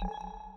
you